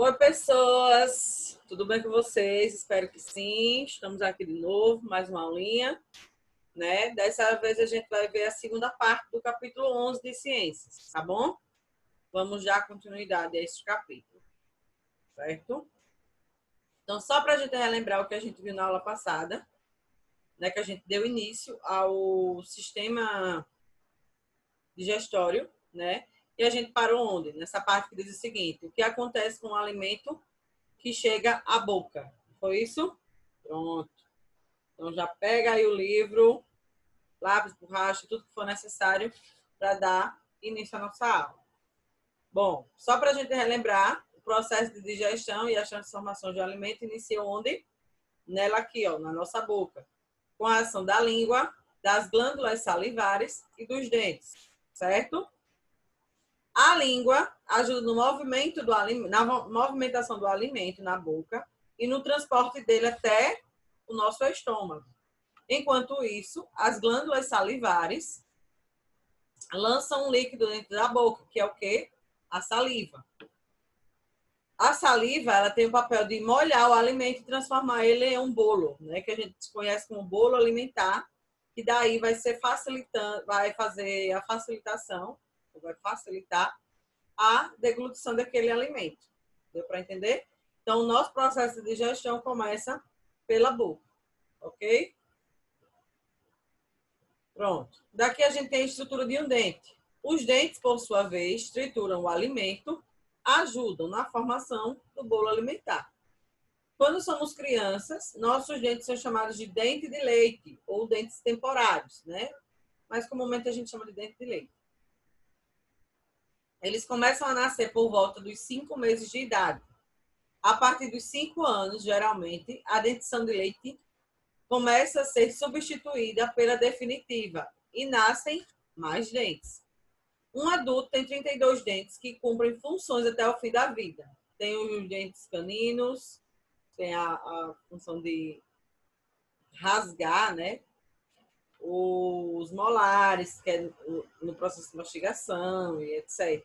Oi, pessoas! Tudo bem com vocês? Espero que sim. Estamos aqui de novo, mais uma aulinha. Né? Dessa vez a gente vai ver a segunda parte do capítulo 11 de Ciências, tá bom? Vamos dar continuidade a este capítulo, certo? Então, só para a gente relembrar o que a gente viu na aula passada, né, que a gente deu início ao sistema digestório, né? E a gente parou onde? Nessa parte que diz o seguinte: o que acontece com o alimento que chega à boca? Foi isso? Pronto. Então já pega aí o livro, lápis, borracha, tudo que for necessário para dar início à nossa aula. Bom, só para a gente relembrar, o processo de digestão e a transformação de alimento inicia onde? Nela aqui, ó, na nossa boca, com a ação da língua, das glândulas salivares e dos dentes, certo? A língua ajuda no movimento do na movimentação do alimento na boca e no transporte dele até o nosso estômago. Enquanto isso, as glândulas salivares lançam um líquido dentro da boca, que é o quê? A saliva. A saliva, ela tem o papel de molhar o alimento e transformar ele em um bolo, né? Que a gente conhece como bolo alimentar, que daí vai ser facilitando, vai fazer a facilitação vai facilitar a deglutição daquele alimento. Deu para entender? Então, o nosso processo de digestão começa pela boca, ok? Pronto. Daqui a gente tem a estrutura de um dente. Os dentes, por sua vez, trituram o alimento, ajudam na formação do bolo alimentar. Quando somos crianças, nossos dentes são chamados de dente de leite ou dentes temporários, né? Mas comumente a gente chama de dente de leite. Eles começam a nascer por volta dos cinco meses de idade. A partir dos cinco anos, geralmente, a dentição de leite começa a ser substituída pela definitiva e nascem mais dentes. Um adulto tem 32 dentes que cumprem funções até o fim da vida. Tem os dentes caninos, tem a, a função de rasgar, né? Os molares, que é no processo de mastigação e etc.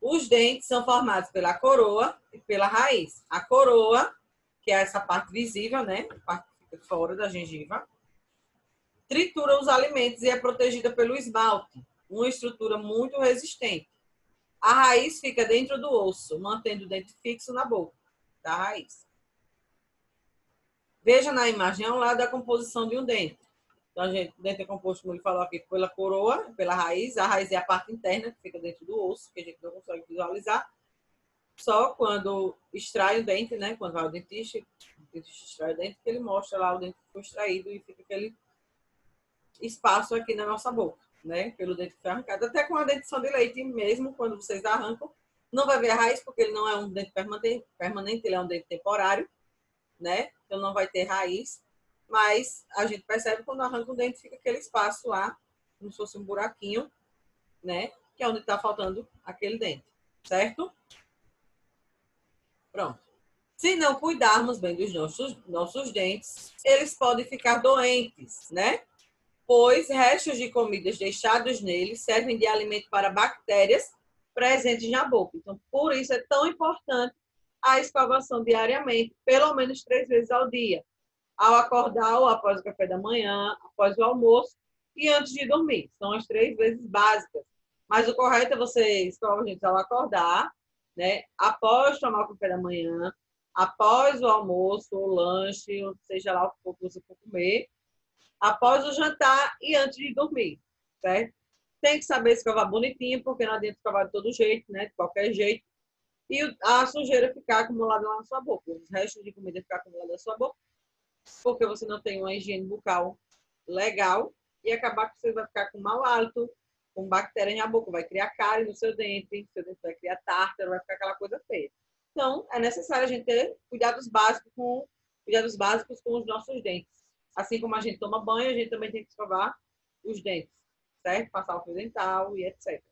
Os dentes são formados pela coroa e pela raiz. A coroa, que é essa parte visível, né? A parte que fica fora da gengiva, tritura os alimentos e é protegida pelo esmalte, uma estrutura muito resistente. A raiz fica dentro do osso, mantendo o dente fixo na boca da raiz. Veja na imagem ao lado a composição de um dente. Então, a gente, dente é composto, como ele falou aqui, pela coroa, pela raiz. A raiz é a parte interna, que fica dentro do osso, que a gente não consegue visualizar. Só quando extrai o dente, né? Quando vai ao dentista, o dentista extrai o dente, que ele mostra lá o dente que foi extraído e fica aquele espaço aqui na nossa boca, né? Pelo dente que foi arrancado. Até com a dentição de leite mesmo, quando vocês arrancam, não vai ver a raiz, porque ele não é um dente permanente, ele é um dente temporário, né? Então não vai ter raiz mas a gente percebe quando arranca o dente, fica aquele espaço lá, como se fosse um buraquinho, né? Que é onde está faltando aquele dente, certo? Pronto. Se não cuidarmos bem dos nossos, nossos dentes, eles podem ficar doentes, né? Pois restos de comidas deixados neles servem de alimento para bactérias presentes na boca. Então, por isso é tão importante a escovação diariamente, pelo menos três vezes ao dia ao acordar ou após o café da manhã, após o almoço e antes de dormir. São as três vezes básicas. Mas o correto é você escovar gente ao acordar, né? Após tomar o café da manhã, após o almoço ou lanche, ou seja lá o que que você for comer, após o jantar e antes de dormir, certo? Tem que saber escovar bonitinho, porque não adianta escovar de todo jeito, né? De qualquer jeito. E a sujeira ficar acumulada lá na sua boca, os restos de comida ficar acumulada na sua boca porque você não tem uma higiene bucal legal e acabar que você vai ficar com mau hálito, com bactéria na boca, vai criar cárie no seu dente, seu dente vai criar tártaro, vai ficar aquela coisa feia. Então, é necessário a gente ter cuidados básicos com cuidados básicos com os nossos dentes. Assim como a gente toma banho, a gente também tem que escovar os dentes, certo? Passar o fio dental e etc.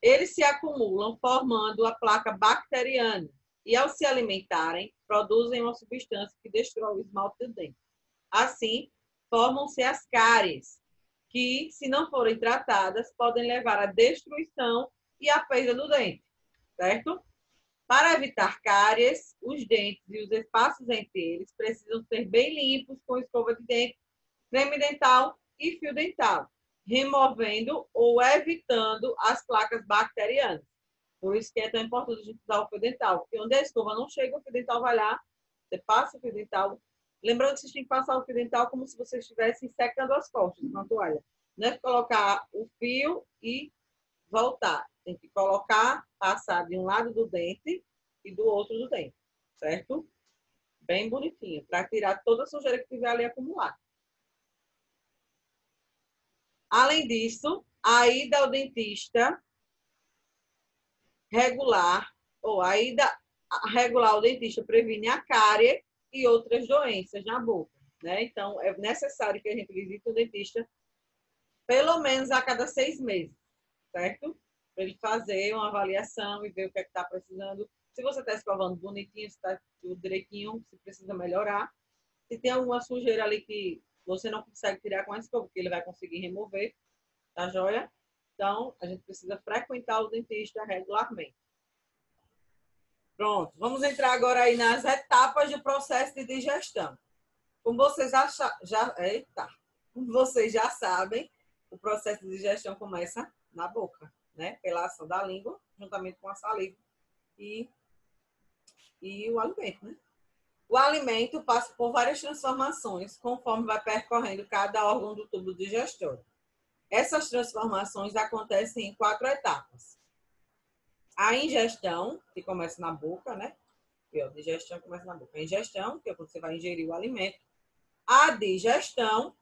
Eles se acumulam formando a placa bacteriana e, ao se alimentarem, produzem uma substância que destrói o esmalte do dente. Assim, formam-se as cáries, que, se não forem tratadas, podem levar à destruição e a perda do dente, certo? Para evitar cáries, os dentes e os espaços entre eles precisam ser bem limpos com escova de dente, creme dental e fio dental, removendo ou evitando as placas bacterianas. Por isso que é tão importante a gente usar o fio dental, porque onde a escova não chega, o fio dental vai lá, você passa o fio dental. Lembrando que vocês têm que passar o fio dental como se vocês estivessem secando as costas com a toalha. Não é colocar o fio e voltar. Tem que colocar, passar de um lado do dente e do outro do dente, certo? Bem bonitinho, para tirar toda a sujeira que tiver ali acumulada. Além disso, a ida ao dentista regular, ou a ida regular ao dentista previne a cárie e outras doenças na boca, né? Então, é necessário que a gente visite o dentista pelo menos a cada seis meses, certo? Para ele fazer uma avaliação e ver o que é que está precisando. Se você está escovando bonitinho, se está tudo direitinho, se precisa melhorar. Se tem alguma sujeira ali que você não consegue tirar com a escova, porque ele vai conseguir remover, tá joia? Então, a gente precisa frequentar o dentista regularmente. Pronto, vamos entrar agora aí nas etapas do processo de digestão. Como vocês já, já, eita, como vocês já sabem, o processo de digestão começa na boca, né? Pela ação da língua, juntamente com a saliva e, e o alimento, né? O alimento passa por várias transformações conforme vai percorrendo cada órgão do tubo digestório. Essas transformações acontecem em quatro etapas. A ingestão, que começa na boca, né? E, ó, digestão começa na boca. A ingestão, que é quando você vai ingerir o alimento. A digestão,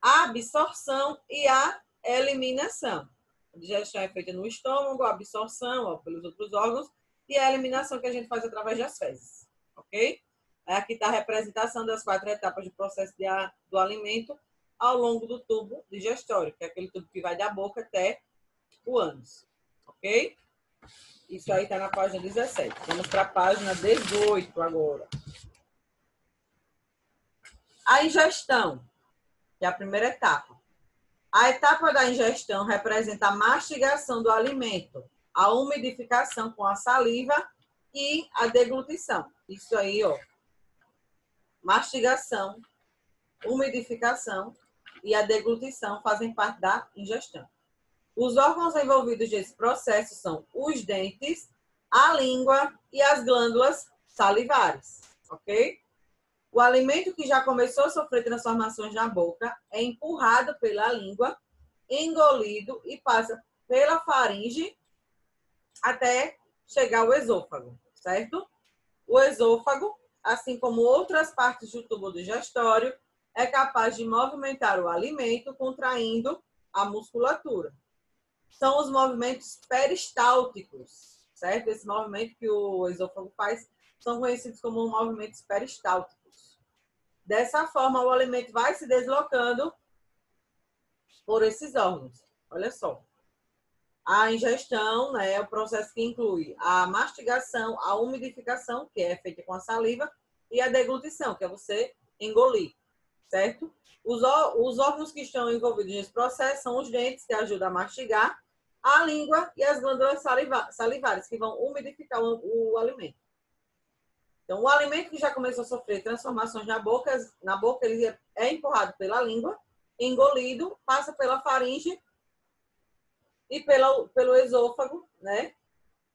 a absorção e a eliminação. A digestão é feita no estômago, a absorção ó, pelos outros órgãos e a eliminação que a gente faz através das fezes, ok? Aqui está a representação das quatro etapas do processo de, do alimento ao longo do tubo digestório, que é aquele tubo que vai da boca até o ânus, ok? Isso aí está na página 17. Vamos para a página 18 agora. A ingestão que é a primeira etapa. A etapa da ingestão representa a mastigação do alimento, a umidificação com a saliva e a deglutição. Isso aí, ó. Mastigação, umidificação e a deglutição fazem parte da ingestão. Os órgãos envolvidos nesse processo são os dentes, a língua e as glândulas salivares, ok? O alimento que já começou a sofrer transformações na boca é empurrado pela língua, engolido e passa pela faringe até chegar ao esôfago, certo? O esôfago, assim como outras partes do tubo digestório, é capaz de movimentar o alimento contraindo a musculatura. São os movimentos peristálticos, certo? Esse movimento que o esôfago faz são conhecidos como movimentos peristálticos. Dessa forma, o alimento vai se deslocando por esses órgãos. Olha só. A ingestão né, é o processo que inclui a mastigação, a umidificação, que é feita com a saliva, e a deglutição, que é você engolir, certo? Os, os órgãos que estão envolvidos nesse processo são os dentes, que ajudam a mastigar, a língua e as glândulas salivares, que vão umidificar o, o alimento. Então, o alimento que já começou a sofrer transformações na boca, na boca ele é empurrado pela língua, engolido, passa pela faringe e pela, pelo esôfago, né?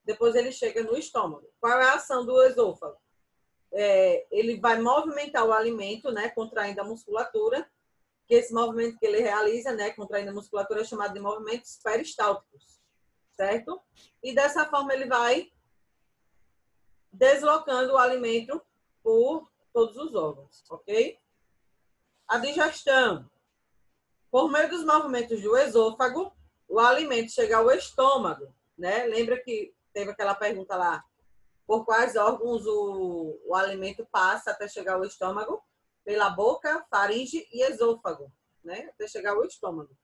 Depois ele chega no estômago. Qual é a ação do esôfago? É, ele vai movimentar o alimento, né? Contraindo a musculatura. Que esse movimento que ele realiza, né? Contraindo a musculatura é chamado de movimentos peristálticos, certo? E dessa forma ele vai deslocando o alimento por todos os órgãos, ok? A digestão. Por meio dos movimentos do esôfago, o alimento chega ao estômago, né? Lembra que teve aquela pergunta lá, por quais órgãos o, o alimento passa até chegar ao estômago? Pela boca, faringe e esôfago, né? Até chegar ao estômago.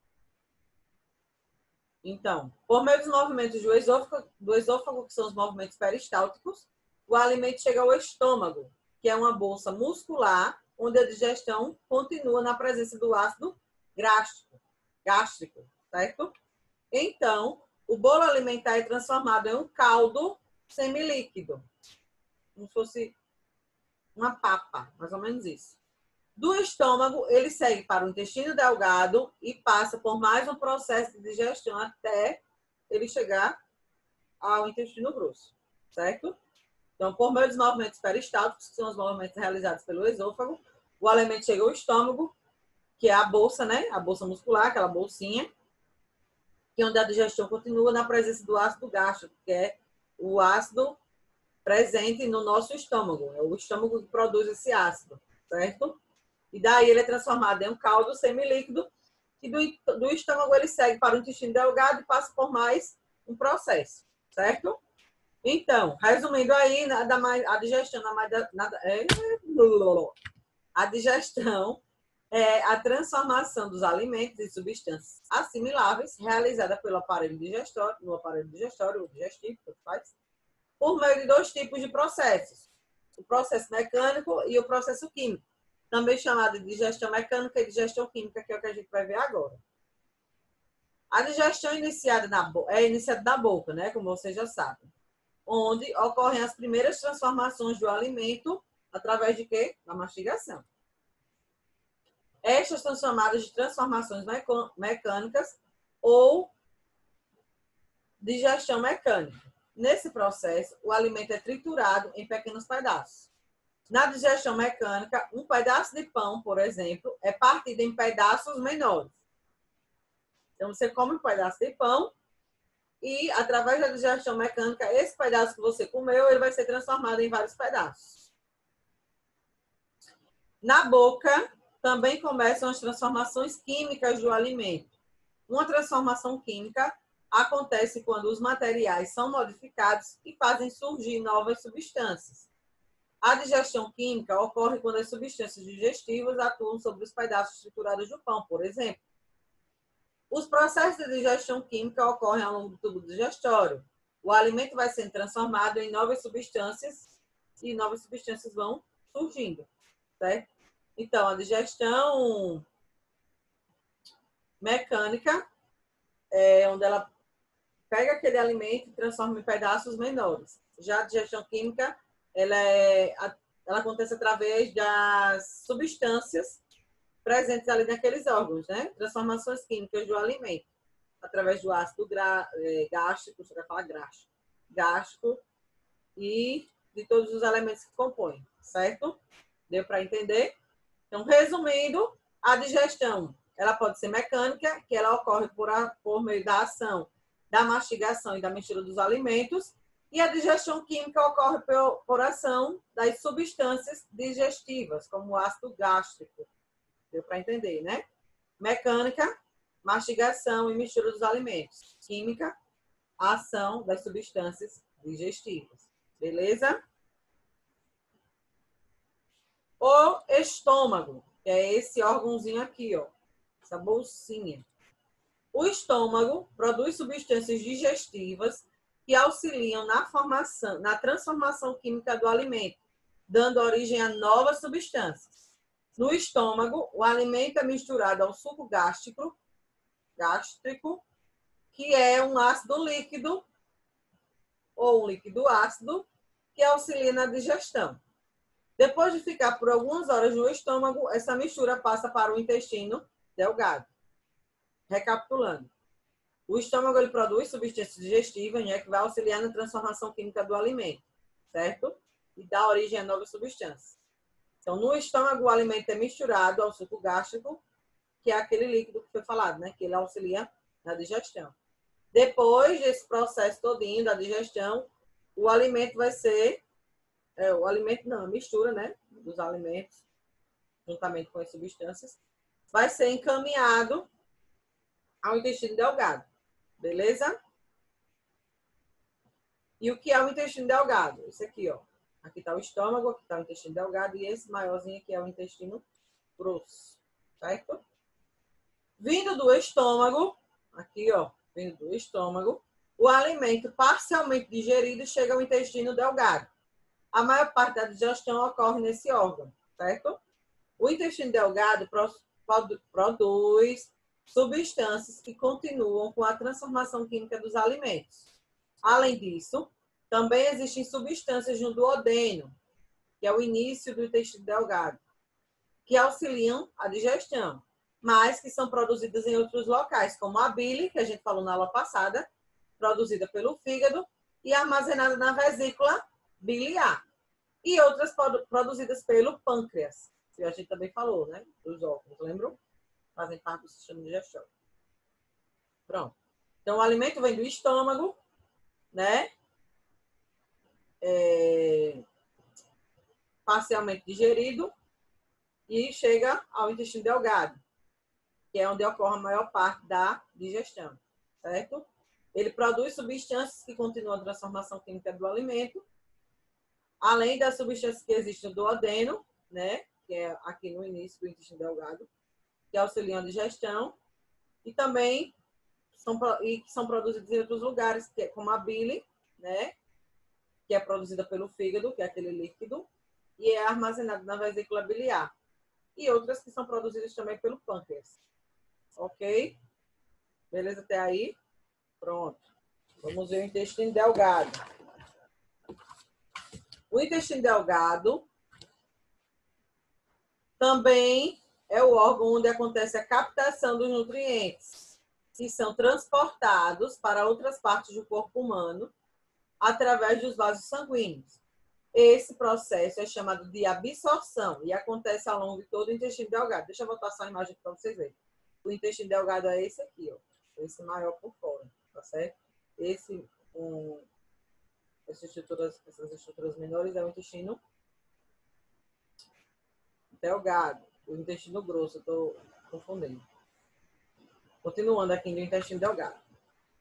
Então, por meio dos movimentos do esôfago, do esôfago que são os movimentos peristálticos, o alimento chega ao estômago, que é uma bolsa muscular, onde a digestão continua na presença do ácido gástrico, gástrico certo? Então, o bolo alimentar é transformado em um caldo semilíquido, como se fosse uma papa, mais ou menos isso. Do estômago, ele segue para o intestino delgado e passa por mais um processo de digestão até ele chegar ao intestino grosso, certo? Então, por meio dos movimentos peristálticos, que são os movimentos realizados pelo esôfago, o alimento chega ao estômago, que é a bolsa, né? A bolsa muscular, aquela bolsinha, que é onde a digestão continua na presença do ácido gástrico, que é o ácido presente no nosso estômago. É o estômago que produz esse ácido, certo? E daí ele é transformado em um caldo semilíquido e do, do estômago ele segue para o intestino delgado e passa por mais um processo, certo? Então, resumindo aí, nada mais, a digestão nada, nada, é, a digestão é a transformação dos alimentos em substâncias assimiláveis realizada pelo aparelho digestório, no aparelho digestório ou digestivo, faz, por meio de dois tipos de processos: o processo mecânico e o processo químico também chamada de digestão mecânica e digestão química, que é o que a gente vai ver agora. A digestão iniciada na, é iniciada na boca, né? Como vocês já sabem. Onde ocorrem as primeiras transformações do alimento através de quê? Da mastigação. Estas são chamadas de transformações mecânicas ou digestão mecânica. Nesse processo, o alimento é triturado em pequenos pedaços. Na digestão mecânica, um pedaço de pão, por exemplo, é partido em pedaços menores. Então, você come um pedaço de pão e, através da digestão mecânica, esse pedaço que você comeu, ele vai ser transformado em vários pedaços. Na boca, também começam as transformações químicas do alimento. Uma transformação química acontece quando os materiais são modificados e fazem surgir novas substâncias. A digestão química ocorre quando as substâncias digestivas atuam sobre os pedaços estruturados do pão, por exemplo. Os processos de digestão química ocorrem ao longo do tubo digestório. O alimento vai sendo transformado em novas substâncias e novas substâncias vão surgindo, certo? Então, a digestão mecânica é onde ela pega aquele alimento e transforma em pedaços menores. Já a digestão química ela, é, ela acontece através das substâncias presentes ali naqueles órgãos, né? Transformações químicas do alimento, através do ácido é, gástrico, você vai falar graxo, gástrico e de todos os elementos que compõem, certo? Deu para entender? Então, resumindo, a digestão, ela pode ser mecânica, que ela ocorre por, a, por meio da ação da mastigação e da mistura dos alimentos, e a digestão química ocorre por, por ação das substâncias digestivas, como o ácido gástrico. Deu para entender, né? Mecânica, mastigação e mistura dos alimentos. Química, ação das substâncias digestivas. Beleza? O estômago, que é esse órgãozinho aqui, ó. Essa bolsinha. O estômago produz substâncias digestivas que auxiliam na formação, na transformação química do alimento, dando origem a novas substâncias. No estômago, o alimento é misturado ao suco gástrico, gástrico, que é um ácido líquido ou um líquido ácido que auxilia na digestão. Depois de ficar por algumas horas no estômago, essa mistura passa para o intestino delgado. Recapitulando, o estômago ele produz substâncias digestivas, né, que vai auxiliar na transformação química do alimento, certo? E dá origem a novas substâncias. Então, no estômago, o alimento é misturado ao suco gástrico, que é aquele líquido que foi falado, né? Que ele auxilia na digestão. Depois desse processo todinho da digestão, o alimento vai ser... É, o alimento não, a mistura, né? Dos alimentos, juntamente com as substâncias, vai ser encaminhado ao intestino delgado. Beleza? E o que é o intestino delgado? Esse aqui, ó. Aqui está o estômago, aqui está o intestino delgado e esse maiorzinho aqui é o intestino grosso, certo? Vindo do estômago, aqui, ó, vindo do estômago, o alimento parcialmente digerido chega ao intestino delgado. A maior parte da digestão ocorre nesse órgão, certo? O intestino delgado produz substâncias que continuam com a transformação química dos alimentos. Além disso, também existem substâncias no duodeno, que é o início do intestino delgado, que auxiliam a digestão, mas que são produzidas em outros locais, como a bile, que a gente falou na aula passada, produzida pelo fígado e armazenada na vesícula biliar, e outras produzidas pelo pâncreas, que a gente também falou, né? Os órgãos, lembram? Fazem parte do sistema digestório. Pronto. Então, o alimento vem do estômago, né? É... Parcialmente digerido e chega ao intestino delgado, que é onde ocorre a maior parte da digestão, certo? Ele produz substâncias que continuam a transformação química do alimento, além das substâncias que existem no duodeno, né? Que é aqui no início do intestino delgado, que auxiliam a digestão, e também são, e são produzidos em outros lugares, que é, como a bile, né? Que é produzida pelo fígado, que é aquele líquido, e é armazenado na vesícula biliar. E outras que são produzidas também pelo pâncreas. Ok? Beleza até aí? Pronto. Vamos ver o intestino delgado. O intestino delgado também é o órgão onde acontece a captação dos nutrientes, que são transportados para outras partes do corpo humano através dos vasos sanguíneos. Esse processo é chamado de absorção e acontece ao longo de todo o intestino delgado. Deixa eu botar só a imagem para vocês verem. O intestino delgado é esse aqui, ó. Esse maior por fora tá certo? Esse, um, essas, estruturas, essas estruturas menores é o intestino delgado, o intestino grosso, tô confundindo. Continuando aqui no intestino delgado.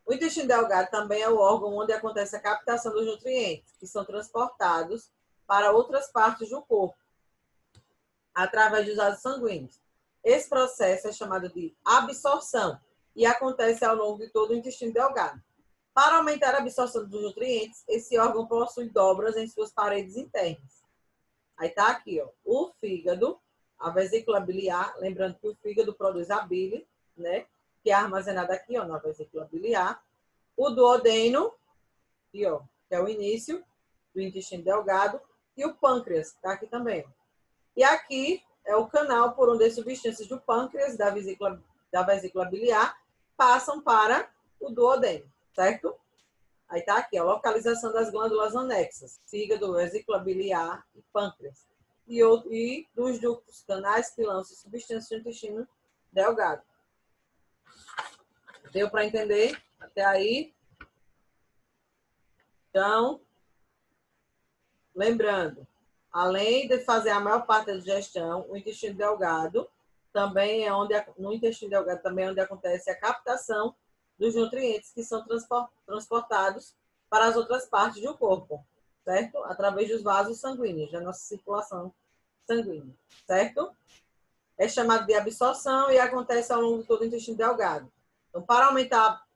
O intestino delgado também é o órgão onde acontece a captação dos nutrientes, que são transportados para outras partes do corpo, através dos vasos sanguíneos. Esse processo é chamado de absorção e acontece ao longo de todo o intestino delgado. Para aumentar a absorção dos nutrientes, esse órgão possui dobras em suas paredes internas. Aí tá aqui, ó, o fígado, a vesícula biliar, lembrando que o fígado produz a bile, né? Que é armazenada aqui, ó, na vesícula biliar. O duodeno, aqui, ó, que é o início do intestino delgado, e o pâncreas, tá aqui também. E aqui é o canal por onde as substâncias do pâncreas, da vesícula da vesícula biliar passam para o duodeno, certo? Aí tá aqui a localização das glândulas anexas, fígado, vesícula biliar e pâncreas. E, e dos ductos, canais que lançam substâncias do intestino delgado. Deu para entender até aí? Então, lembrando, além de fazer a maior parte da digestão, o intestino delgado também é onde no intestino delgado também é onde acontece a captação dos nutrientes que são transportados para as outras partes do corpo, certo? Através dos vasos sanguíneos, da nossa circulação sanguínea, certo? É chamado de absorção e acontece ao longo de todo o intestino delgado. Então, para aumentar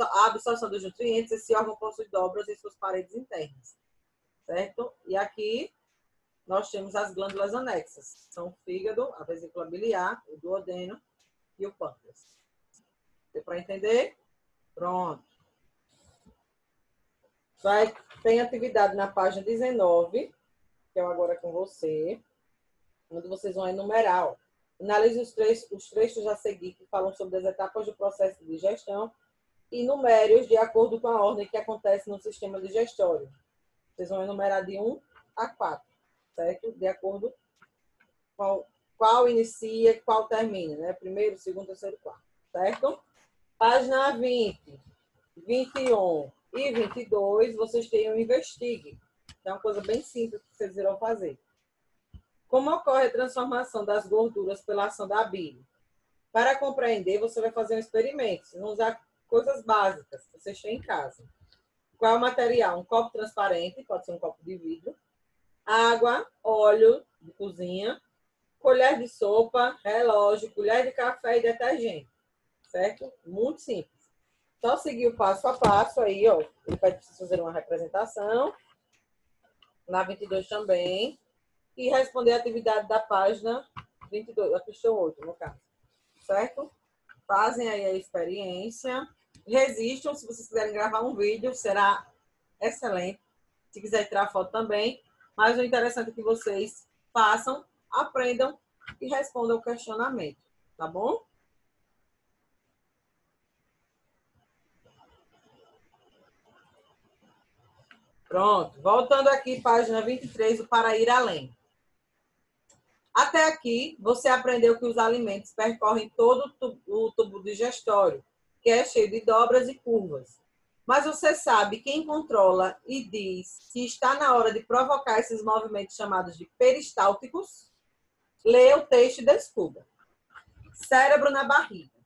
a absorção dos nutrientes, esse órgão possui dobras em suas paredes internas, certo? E aqui nós temos as glândulas anexas. São o fígado, a vesícula biliar, o duodeno e o pâncreas. Deu para entender? Pronto. Vai, tem atividade na página 19, que é agora com você, onde vocês vão enumerar. Ó. Analise os, trechos, os trechos a seguir que falam sobre as etapas do processo de digestão e numere-os de acordo com a ordem que acontece no sistema digestório. Vocês vão enumerar de 1 a 4 certo? De acordo com qual inicia e qual termina, né? Primeiro, segundo, terceiro, quarto, certo? Página 20, 21 e 22, vocês têm o Investigue. É uma coisa bem simples que vocês irão fazer. Como ocorre a transformação das gorduras pela ação da bile? Para compreender, você vai fazer um experimento. Você vai usar coisas básicas que vocês têm em casa. Qual é o material? Um copo transparente, pode ser um copo de vidro água, óleo de cozinha, colher de sopa, relógio, colher de café e detergente. Certo? Muito simples. Só seguir o passo a passo aí, ó. Ele vai fazer uma representação. Na 22 também. E responder a atividade da página 22, a questão 8, no caso. Certo? fazem aí a experiência. Resistam, se vocês quiserem gravar um vídeo, será excelente. Se quiser tirar foto também. Mas o interessante é que vocês façam, aprendam e respondam o questionamento, tá bom? Pronto, voltando aqui, página 23, o para ir além. Até aqui, você aprendeu que os alimentos percorrem todo o tubo digestório, que é cheio de dobras e curvas. Mas você sabe quem controla e diz que está na hora de provocar esses movimentos chamados de peristálticos? Leia o texto e descubra. Cérebro na barriga.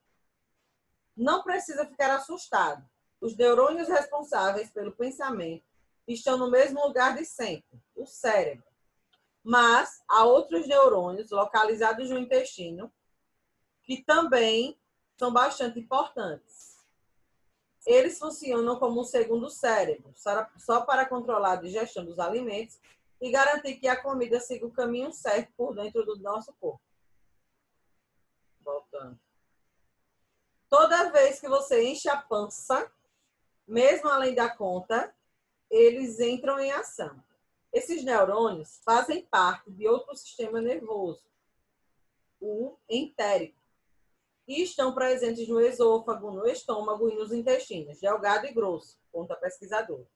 Não precisa ficar assustado. Os neurônios responsáveis pelo pensamento estão no mesmo lugar de sempre, o cérebro. Mas há outros neurônios localizados no intestino que também são bastante importantes. Eles funcionam como um segundo cérebro, só para controlar a digestão dos alimentos e garantir que a comida siga o caminho certo por dentro do nosso corpo. Voltando. Toda vez que você enche a pança, mesmo além da conta, eles entram em ação. Esses neurônios fazem parte de outro sistema nervoso, o entérico, e estão presentes no esôfago, no estômago e nos intestinos, delgado e grosso, conta pesquisador.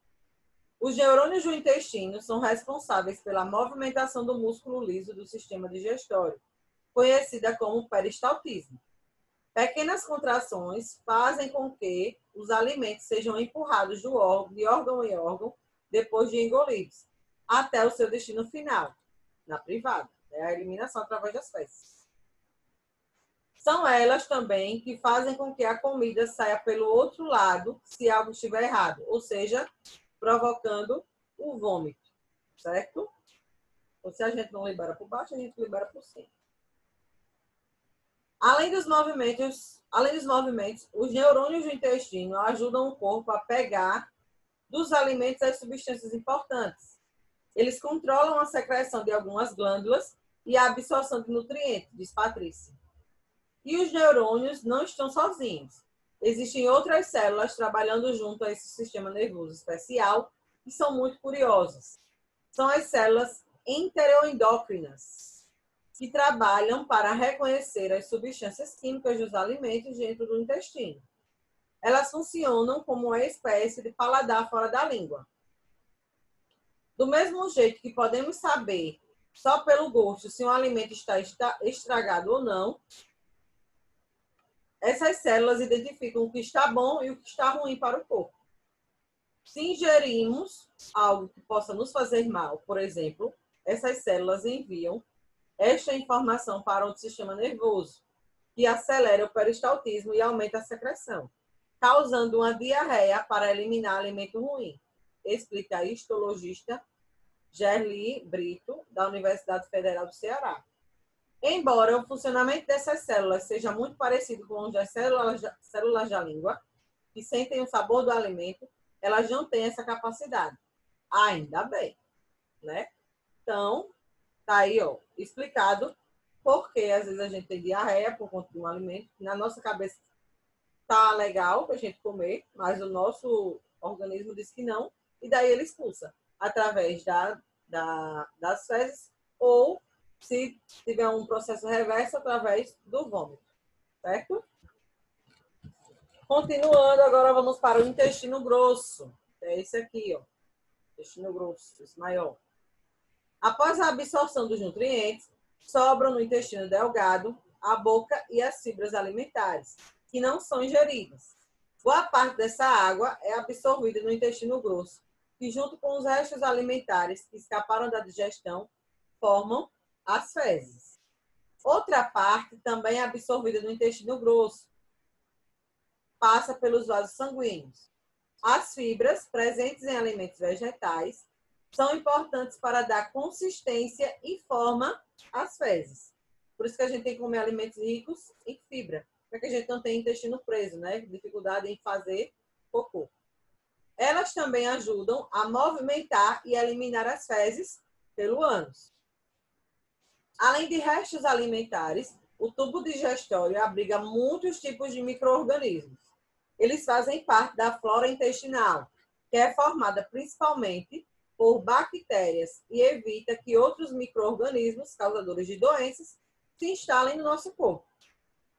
Os neurônios do intestino são responsáveis pela movimentação do músculo liso do sistema digestório, conhecida como peristaltismo. Pequenas contrações fazem com que os alimentos sejam empurrados do órgão, de órgão em órgão depois de engolidos, até o seu destino final, na privada. É a eliminação através das fezes. São elas também que fazem com que a comida saia pelo outro lado se algo estiver errado, ou seja, provocando o vômito, certo? Ou se a gente não libera por baixo, a gente libera por cima. Além dos movimentos, além dos movimentos, os neurônios do intestino ajudam o corpo a pegar dos alimentos as substâncias importantes. Eles controlam a secreção de algumas glândulas e a absorção de nutrientes, diz Patrícia. E os neurônios não estão sozinhos. Existem outras células trabalhando junto a esse sistema nervoso especial e são muito curiosas. São as células enteroendócrinas, que trabalham para reconhecer as substâncias químicas dos alimentos dentro do intestino. Elas funcionam como uma espécie de paladar fora da língua. Do mesmo jeito que podemos saber só pelo gosto se um alimento está estragado ou não, essas células identificam o que está bom e o que está ruim para o corpo. Se ingerimos algo que possa nos fazer mal, por exemplo, essas células enviam esta informação para o sistema nervoso, que acelera o peristaltismo e aumenta a secreção, causando uma diarreia para eliminar alimento ruim, explica a histologista Gerli Brito, da Universidade Federal do Ceará. Embora o funcionamento dessas células seja muito parecido com o das células, células da língua, que sentem o sabor do alimento, elas não têm essa capacidade. Ainda bem, né? Então, Tá aí, ó, explicado porque às vezes a gente tem diarreia por conta de um alimento na nossa cabeça tá legal para a gente comer, mas o nosso organismo diz que não, e daí ele expulsa através da, da, das fezes ou se tiver um processo reverso através do vômito, certo? Continuando, agora vamos para o intestino grosso. É esse aqui, ó. Intestino grosso, esse maior. Após a absorção dos nutrientes, sobram no intestino delgado a boca e as fibras alimentares, que não são ingeridas. Boa parte dessa água é absorvida no intestino grosso, que junto com os restos alimentares que escaparam da digestão, formam as fezes. Outra parte também é absorvida no intestino grosso, passa pelos vasos sanguíneos. As fibras presentes em alimentos vegetais são importantes para dar consistência e forma às fezes. Por isso que a gente tem que comer alimentos ricos em fibra, para que a gente não tenha intestino preso, né? Dificuldade em fazer cocô. Elas também ajudam a movimentar e eliminar as fezes pelo ânus. Além de restos alimentares, o tubo digestório abriga muitos tipos de micro-organismos. Eles fazem parte da flora intestinal, que é formada principalmente por bactérias e evita que outros micro-organismos causadores de doenças se instalem no nosso corpo.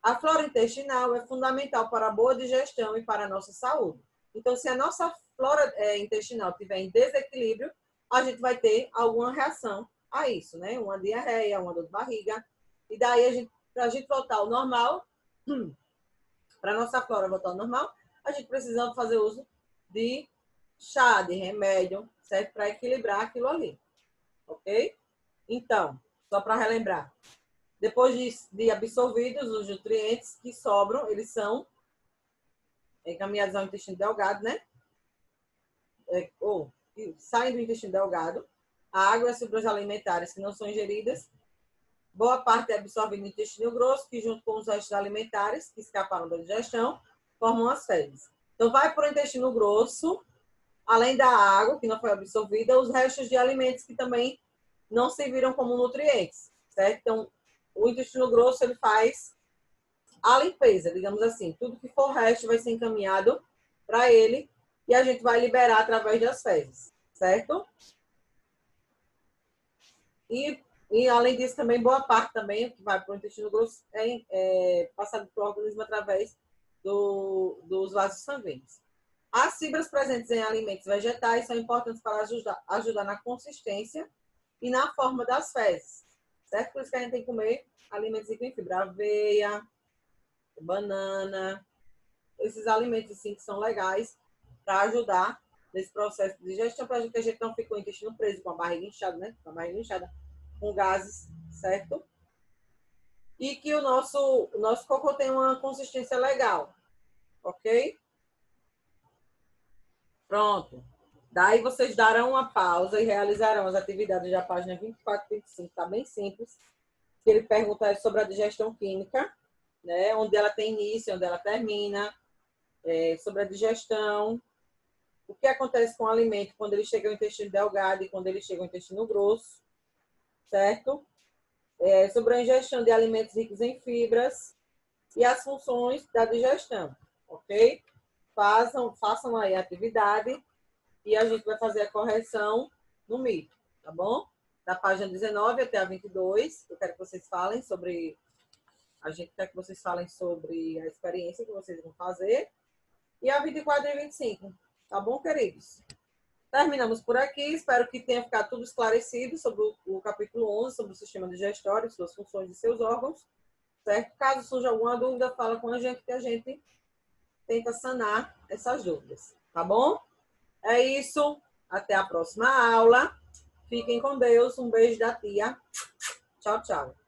A flora intestinal é fundamental para a boa digestão e para a nossa saúde. Então, se a nossa flora é, intestinal estiver em desequilíbrio, a gente vai ter alguma reação a isso, né? Uma diarreia, uma dor de barriga. E daí, a gente, para a gente voltar ao normal, para a nossa flora voltar ao normal, a gente precisa fazer uso de chá, de remédio, certo? Para equilibrar aquilo ali. Ok? Então, só para relembrar. Depois de, de absorvidos os nutrientes que sobram, eles são encaminhados ao intestino delgado, né? É, ou saem do intestino delgado. A água e as fibras alimentares que não são ingeridas. Boa parte é absorvida no intestino grosso, que junto com os restos alimentares que escaparam da digestão, formam as fezes. Então, vai para o intestino grosso, além da água que não foi absorvida, os restos de alimentos que também não serviram como nutrientes, certo? Então, o intestino grosso ele faz a limpeza, digamos assim. Tudo que for resto vai ser encaminhado para ele e a gente vai liberar através das fezes, certo? E, e além disso, também boa parte também que vai para o intestino grosso é, é passado para o organismo através do, dos vasos sanguíneos. As fibras presentes em alimentos vegetais são importantes para ajudar, ajudar na consistência e na forma das fezes, certo? Por isso que a gente tem que comer alimentos em fibra, aveia, banana, esses alimentos assim que são legais para ajudar nesse processo de digestão, para que a gente não fique com o intestino preso, com a barriga inchada, né? Com a barriga inchada, com gases, certo? E que o nosso, o nosso cocô tenha uma consistência legal, ok? Pronto. Daí vocês darão uma pausa e realizarão as atividades da página 24 e 25, tá bem simples. Ele pergunta sobre a digestão química, né? Onde ela tem início, onde ela termina, é, sobre a digestão, o que acontece com o alimento quando ele chega ao intestino delgado e quando ele chega ao intestino grosso, certo? É, sobre a ingestão de alimentos ricos em fibras e as funções da digestão, ok? Façam, façam aí a atividade e a gente vai fazer a correção no mito, tá bom? Da página 19 até a 22, eu quero que vocês falem sobre. A gente quer que vocês falem sobre a experiência que vocês vão fazer. E a 24 e 25. Tá bom, queridos? Terminamos por aqui. Espero que tenha ficado tudo esclarecido sobre o, o capítulo 11, sobre o sistema digestório, suas funções e seus órgãos. Certo? Caso surja alguma dúvida, fala com a gente que a gente tenta sanar essas dúvidas. Tá bom? É isso. Até a próxima aula. Fiquem com Deus. Um beijo da tia. Tchau, tchau.